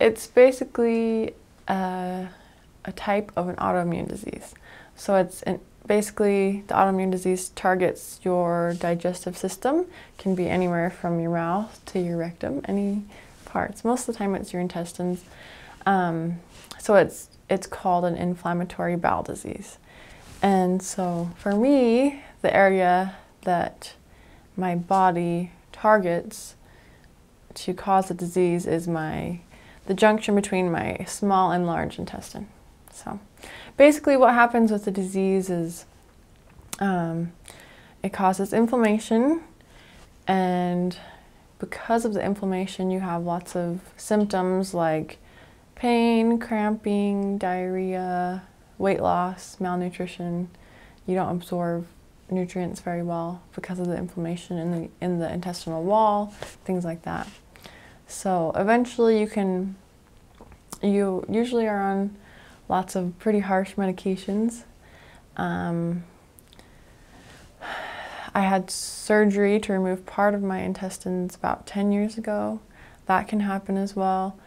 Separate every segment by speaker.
Speaker 1: it's basically a, a type of an autoimmune disease. So it's an, basically the autoimmune disease targets your digestive system. Can be anywhere from your mouth to your rectum, any parts. Most of the time, it's your intestines. Um, so it's it's called an inflammatory bowel disease. And so for me, the area that my body targets to cause the disease is my the junction between my small and large intestine. So basically what happens with the disease is um, it causes inflammation and because of the inflammation you have lots of symptoms like pain, cramping, diarrhea, weight loss, malnutrition. You don't absorb nutrients very well because of the inflammation in the in the intestinal wall, things like that. So eventually you can you usually are on lots of pretty harsh medications. Um, I had surgery to remove part of my intestines about 10 years ago. That can happen as well.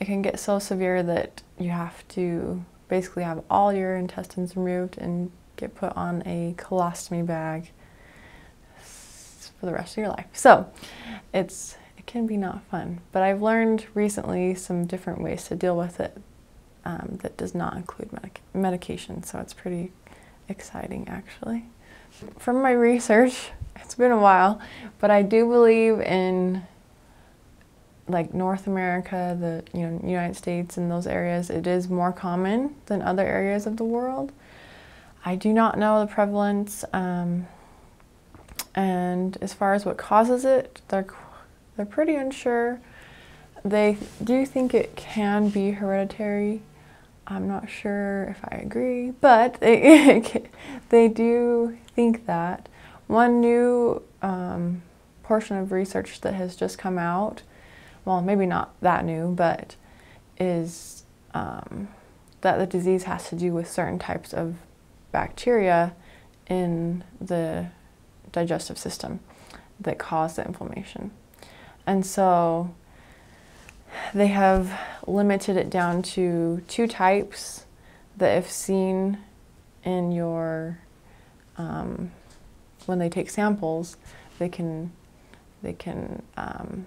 Speaker 1: It can get so severe that you have to basically have all your intestines removed and get put on a colostomy bag for the rest of your life. So it's it can be not fun, but I've learned recently some different ways to deal with it um, that does not include medic medication. So it's pretty exciting actually. From my research, it's been a while, but I do believe in like North America, the you know United States and those areas, it is more common than other areas of the world. I do not know the prevalence, um, and as far as what causes it, they're they're pretty unsure. They do think it can be hereditary. I'm not sure if I agree, but they they do think that. One new um, portion of research that has just come out well, maybe not that new, but is um, that the disease has to do with certain types of bacteria in the digestive system that cause the inflammation. And so they have limited it down to two types that, if seen in your, um, when they take samples, they can, they can um,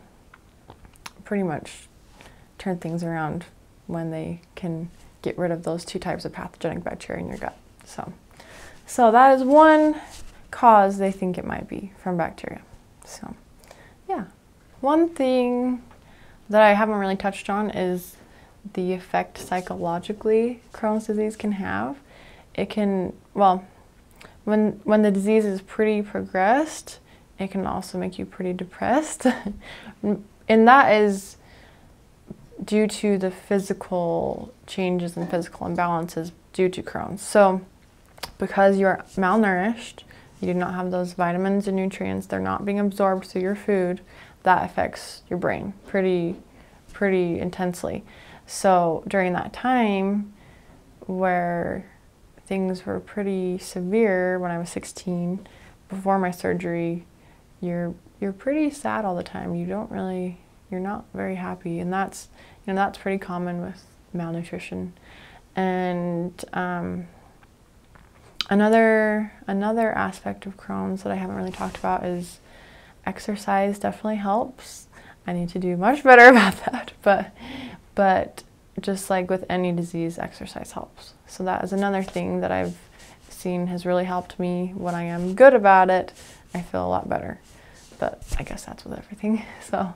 Speaker 1: pretty much turn things around when they can get rid of those two types of pathogenic bacteria in your gut. So, so that is one cause they think it might be from bacteria. So, yeah. One thing that I haven't really touched on is the effect psychologically Crohn's disease can have. It can, well, when, when the disease is pretty progressed, it can also make you pretty depressed. and that is due to the physical changes and physical imbalances due to Crohn's. So, because you're malnourished, you do not have those vitamins and nutrients, they're not being absorbed through your food, that affects your brain pretty, pretty intensely. So, during that time where things were pretty severe when I was 16, before my surgery, you're you're pretty sad all the time. You don't really, you're not very happy, and that's, you know, that's pretty common with malnutrition. And um, another another aspect of Crohn's that I haven't really talked about is exercise. Definitely helps. I need to do much better about that, but but just like with any disease, exercise helps. So that is another thing that I've seen has really helped me. When I am good about it, I feel a lot better but I guess that's with everything. So,